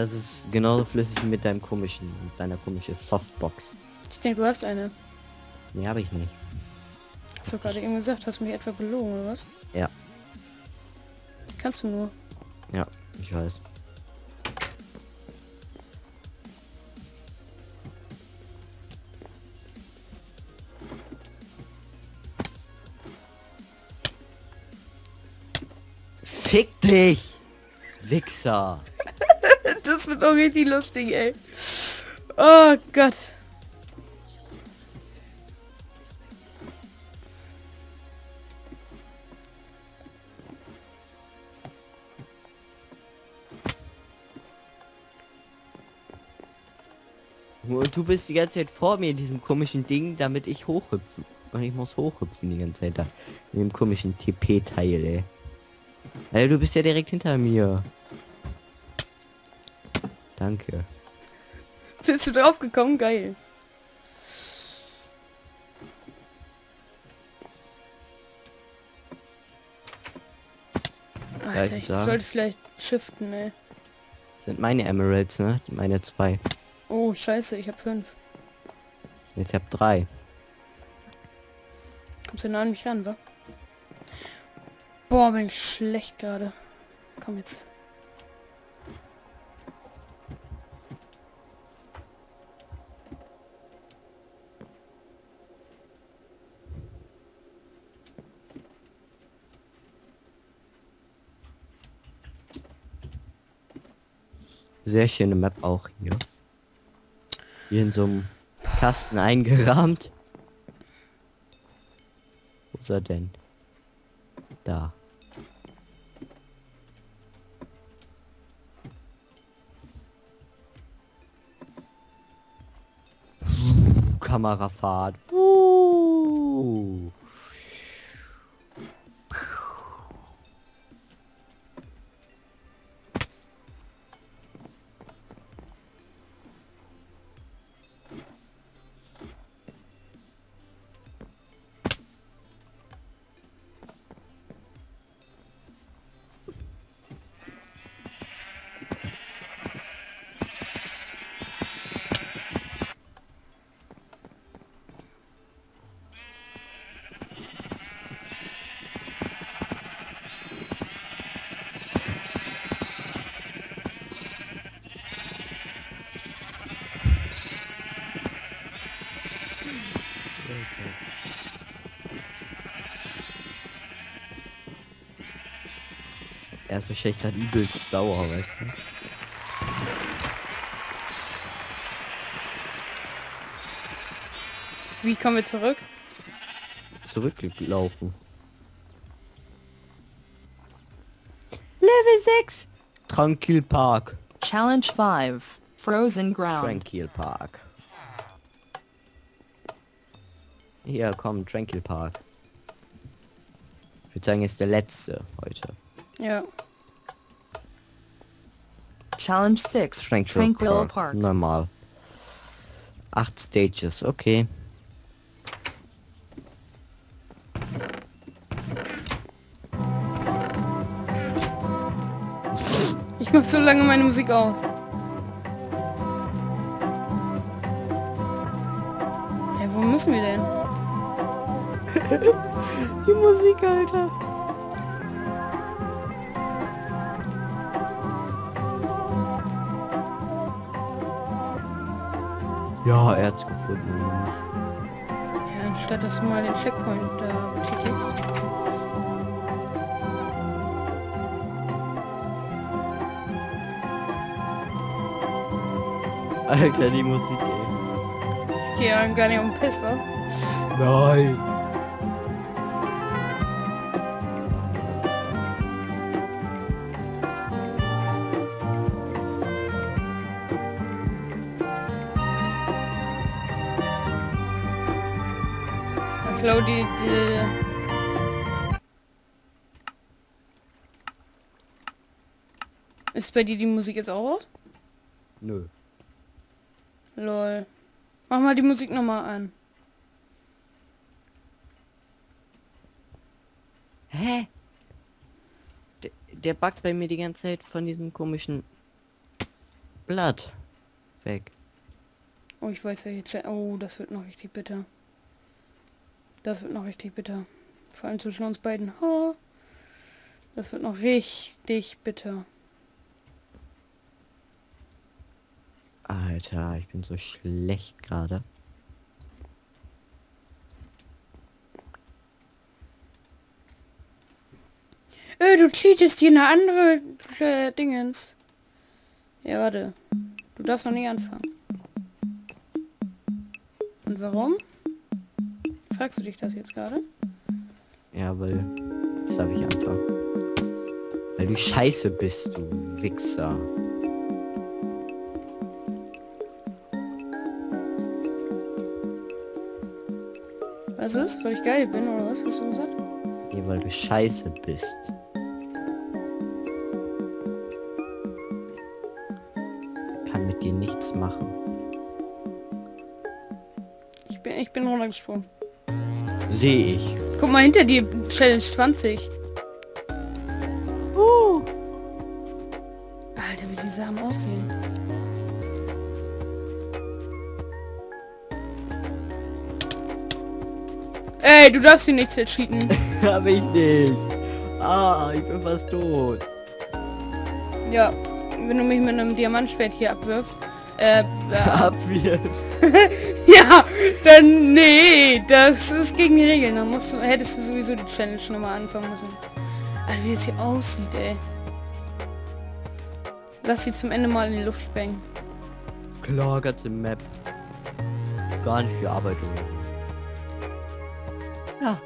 Das ist genauso flüssig wie mit deinem komischen, mit deiner komischen Softbox. Ich denke, du hast eine. Nee, habe ich nicht. Hast du gerade eben gesagt, hast du mich etwa belogen oder was? Ja. Kannst du nur. Ja, ich weiß. Fick dich! Wichser! Das wird richtig lustig, ey. Oh Gott. Und du bist die ganze Zeit vor mir in diesem komischen Ding, damit ich hochhüpfen. Und ich muss hochhüpfen die ganze Zeit da. In dem komischen TP-Teil, ey. Ey, du bist ja direkt hinter mir. Danke. Bist du drauf gekommen? Geil. Alter, ich da. sollte vielleicht shiften, ey. Sind meine Emeralds, ne? Meine zwei. Oh, scheiße, ich hab fünf. Jetzt hab drei. Kommst du nah an mich ran, wa? Boah, bin ich schlecht gerade. Komm jetzt. Sehr schöne Map auch hier. Hier in so einem Kasten eingerahmt. Wo ist er denn? Da. Kamerafahrt. Er ist wahrscheinlich gerade übelst sauer, weißt du? Wie kommen wir zurück? Zurückgelaufen. Level 6! Tranquil Park. Challenge 5. Frozen Ground. Tranquil Park. Hier, komm, Tranquil Park. Ich würde sagen, ist der letzte heute. Ja. Challenge 6. Tranquil, Tranquil Park. Park. Normal. Acht Stages, okay. Ich mach so lange meine Musik aus. Ja, wo müssen wir denn? Die Musik, Alter. Ja, er hat's gefunden. Ja, anstatt dass du mal den Checkpoint da betätigst. Alter, die Musik, ey. Ich gehe gar nicht um Piss, wa? Nein. Die, die... Ist bei dir die Musik jetzt auch aus? Nö. Lol. Mach mal die Musik nochmal an. Hä? Der, der backt bei mir die ganze Zeit von diesem komischen Blatt. Weg. Oh, ich weiß welche Challenge. Oh, das wird noch richtig bitter. Das wird noch richtig bitter. Vor allem zwischen uns beiden. Oh, das wird noch richtig bitter. Alter, ich bin so schlecht gerade. Äh, du cheatest hier eine andere äh, Dingens. Ja, warte. Du darfst noch nicht anfangen. Und warum? Fragst du dich das jetzt gerade? Ja, weil... Jetzt darf ich anfangen. Weil du scheiße bist, du Wichser. Was ist? Weil ich geil bin oder was? Hast du gesagt? Nee, weil du scheiße bist. Kann mit dir nichts machen. Ich bin, ich bin runtergesprungen. Sehe ich. Guck mal hinter dir, Challenge 20. Uh. Alter, wie die Sachen aussehen. Ey, du darfst hier nichts cheaten. Hab ich nicht. Ah, ich bin fast tot. ja, wenn du mich mit einem Diamantschwert hier abwirfst. Äh, äh Abwirfst. ja, dann nee, das ist gegen die Regeln. Dann musst du, hättest du sowieso die Challenge nochmal anfangen müssen. Alter, wie es hier aussieht, ey. Lass sie zum Ende mal in die Luft sprengen. Klar, ganze Map. Gar nicht viel Arbeit. Junge. Ja.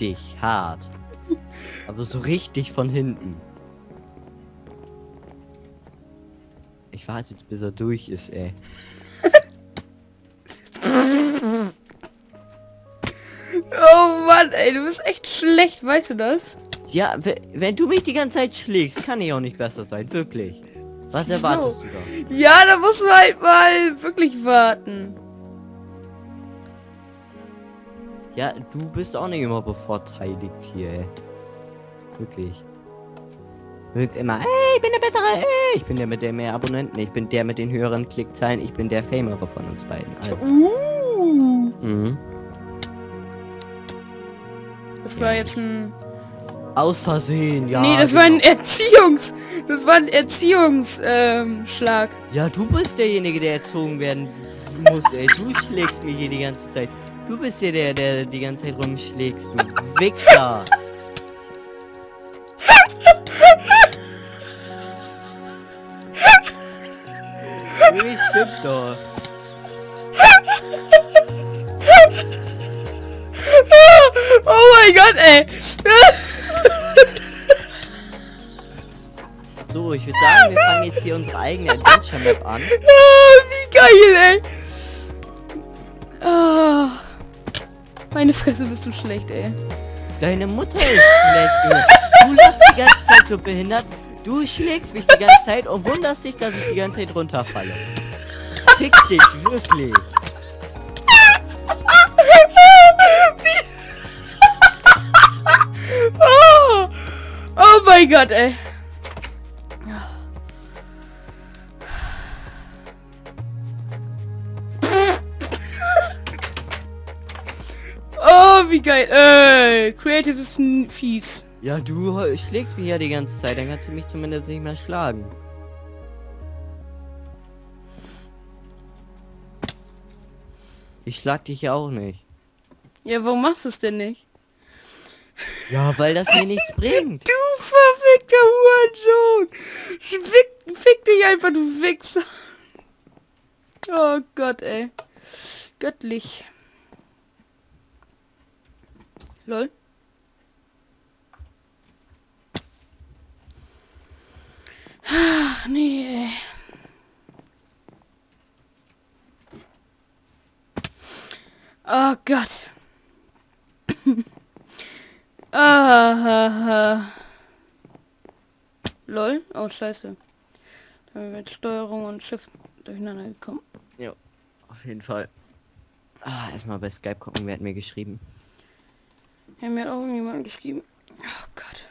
Dich hart. Aber so richtig von hinten. Ich warte jetzt, bis er durch ist, ey. Oh Mann, ey, du bist echt schlecht, weißt du das? Ja, we- wenn du mich die ganze Zeit schlägst, kann ich auch nicht besser sein, wirklich. Was erwartest du da? Ja, da musst du halt mal wirklich warten. Ja, du bist auch nicht immer bevorteiligt hier, ey. Wirklich. Wird immer, ey, ich bin der Bessere, ey, ich bin der mit der mehr Abonnenten, ich bin der mit den höheren Klickzahlen, ich bin der Famere von uns beiden. Also, Uh. mhm. Das war jetzt ein... Aus Versehen, ja. nee, das war ein genau. Erziehungs... Das war ein Erziehungsschlag. Ähm, Schlag. Ja, du bist derjenige, der erzogen werden muss, ey. Du schlägst mich hier die ganze Zeit. Du bist hier der, der die ganze Zeit rumschlägst, du Wichser. Wirklich stimmt doch. oh mein Gott, ey. So, ich würde sagen, wir fangen jetzt hier unsere eigene Adventure Map an. Ah, wie geil, ey. Meine Fresse bist du schlecht, ey. Deine Mutter ist schlecht, Junge. Du lässt die ganze Zeit so behindert. Du schlägst mich die ganze Zeit und wunderst dich, dass ich die ganze Zeit runterfalle. Fick dich, wirklich. Oh, oh mein Gott, ey. Wie geil. Ey, Creative ist fies. Ja, du schlägst mich ja die ganze Zeit, dann kannst du mich zumindest nicht mehr schlagen. Ich schlag dich ja auch nicht. Ja, warum machst du es denn nicht? Ja, weil das mir nichts bringt. Du verfickter Hurensohn. Fick, fick dich einfach, du Wichser. Oh Gott, ey. Göttlich. Lol. Ach, nee. Oh Gott. Ah. Lol. Oh, scheiße. Äh, Mit Steuerung und Shift durcheinander gekommen. Ja, auf jeden Fall. Ah, erstmal bei Skype gucken, wer hat mir geschrieben. Ja, mir hat auch irgendjemand geschrieben. Oh Gott.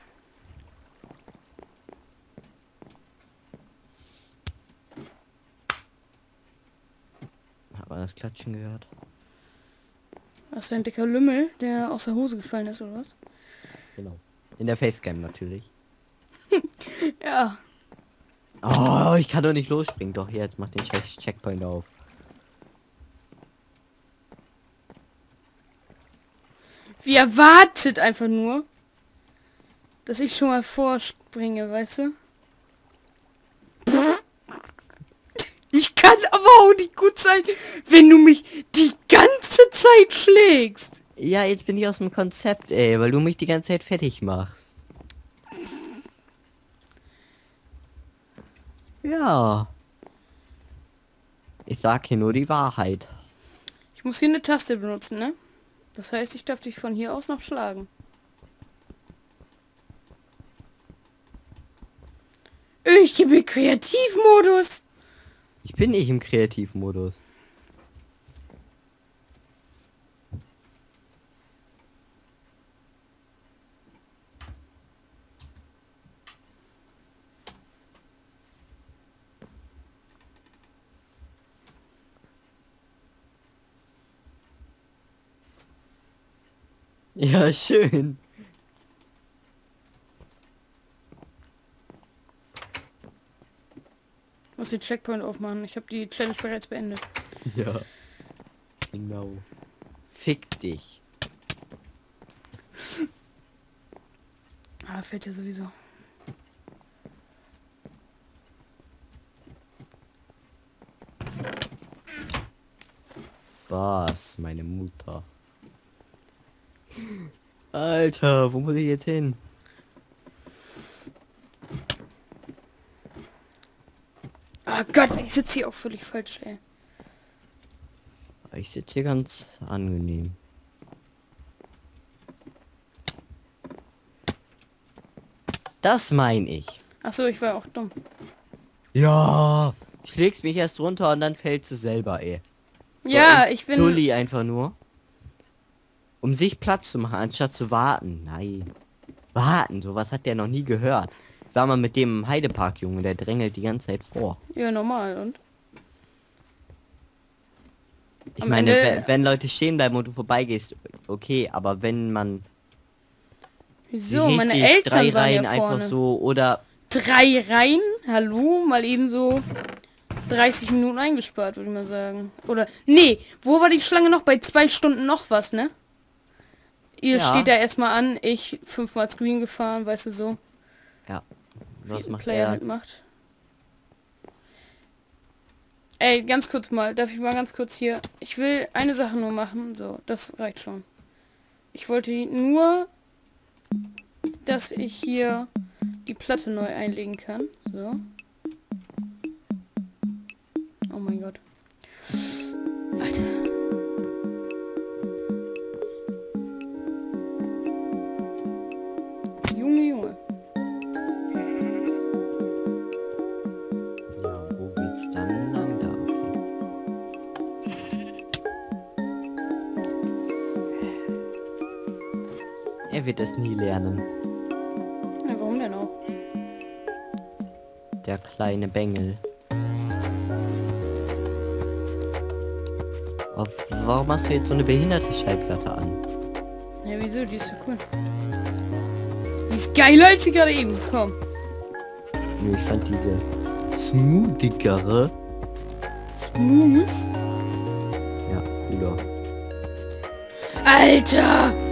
Hat man das Klatschen gehört? Das ist ein dicker Lümmel, der aus der Hose gefallen ist, oder was? Genau. In der Facecam natürlich. Ja. Oh, ich kann doch nicht losspringen. Doch, jetzt mach den scheiß Checkpoint auf. Wie erwartet einfach nur, dass ich schon mal vorspringe, weißt du? Ich kann aber auch nicht gut sein, wenn du mich die ganze Zeit schlägst. Ja, jetzt bin ich aus dem Konzept, ey, weil du mich die ganze Zeit fertig machst. Ja. Ich sag hier nur die Wahrheit. Ich muss hier eine Taste benutzen, ne? Das heißt, ich darf dich von hier aus noch schlagen. Ich gebe Kreativmodus. Ich bin nicht im Kreativmodus. Ja, schön. Ich muss den Checkpoint aufmachen. Ich habe die Challenge bereits beendet. Ja. Genau. Fick dich. Ah, fällt ja sowieso. Was? Meine Mutter. Alter, wo muss ich jetzt hin? Ah Gott, ich sitze hier auch völlig falsch, ey. Ich sitze hier ganz angenehm. Das meine ich. Achso, ich war auch dumm. Ja. Schlägst mich erst runter und dann fällst du selber, ey. So ja, ich bin... Dulli einfach nur. Um sich Platz zu machen, anstatt zu warten. Nein. Warten, sowas hat der noch nie gehört. War mal mit dem Heidepark, Junge, der drängelt die ganze Zeit vor. Ja, normal, und? Ich Am meine, Ende- wenn, Leute stehen bleiben und du vorbeigehst, okay, aber wenn man Wieso? sie Meine Eltern drei waren Reihen ja einfach vorne. so oder Drei Reihen? Hallo? Mal eben so 30 Minuten eingespart, würde ich mal sagen. Oder, nee, wo war die Schlange noch? Bei zwei Stunden noch was, ne? Ihr Ja. steht da erstmal an, ich fünfmal Screen gefahren, weißt du so. ja. Was macht Player er? mitmacht. Ey, ganz kurz mal, darf ich mal ganz kurz hier. Ich will eine Sache nur machen, so, das reicht schon. Ich wollte nur, dass ich hier die Platte neu einlegen kann. So. Wird es nie lernen. Ja, warum denn auch? Der kleine Bengel. Auf, warum hast du jetzt so eine behinderte Schallplatte an? Ja, wieso? Die ist so cool. Die ist geiler als sie gerade eben. Komm. Nö, Ich fand diese smoothigere. Smooth. Ja, cooler. Alter!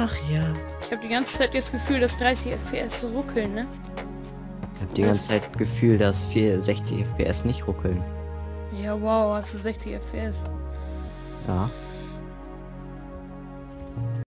Ach ja. Ich habe die ganze Zeit das Gefühl, dass 30 FPS ruckeln, ne? Ich hab die ganze Zeit das Gefühl, dass 460 FPS nicht ruckeln. Ja, wow, hast du 60 FPS. Ja.